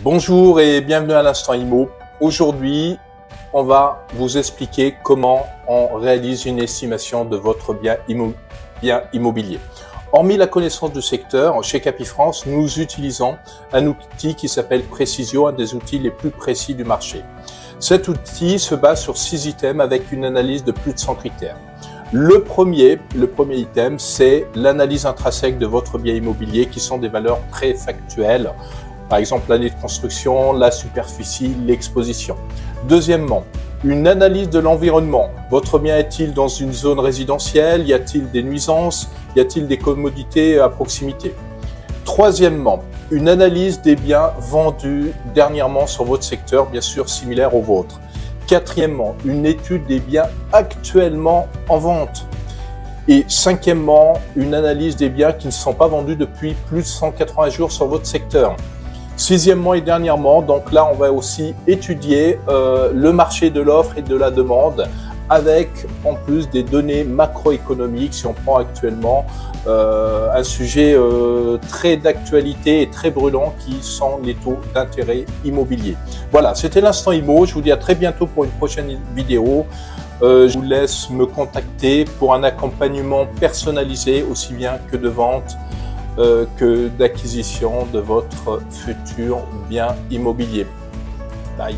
Bonjour et bienvenue à l'instant IMO. Aujourd'hui, on va vous expliquer comment on réalise une estimation de votre bien, immobilier. Hormis la connaissance du secteur, chez Capifrance, nous utilisons un outil qui s'appelle Précisio, un des outils les plus précis du marché. Cet outil se base sur six items avec une analyse de plus de 100 critères. Le premier, le premier item, c'est l'analyse intrinsèque de votre bien immobilier qui sont des valeurs très factuelles par exemple, l'année de construction, la superficie, l'exposition. Deuxièmement, une analyse de l'environnement. Votre bien est-il dans une zone résidentielle? Y a-t-il des nuisances? Y a-t-il des commodités à proximité? Troisièmement, une analyse des biens vendus dernièrement sur votre secteur, bien sûr similaire au vôtre. Quatrièmement, une étude des biens actuellement en vente. Et cinquièmement, une analyse des biens qui ne sont pas vendus depuis plus de 180 jours sur votre secteur. Sixièmement et dernièrement, donc là, on va aussi étudier euh, le marché de l'offre et de la demande avec en plus des données macroéconomiques, si on prend actuellement euh, un sujet euh, très d'actualité et très brûlant qui sont les taux d'intérêt immobilier. Voilà, c'était l'instant IMO. Je vous dis à très bientôt pour une prochaine vidéo. je vous laisse me contacter pour un accompagnement personnalisé aussi bien que de vente euh, que d'acquisition de votre futur bien immobilier. Bye.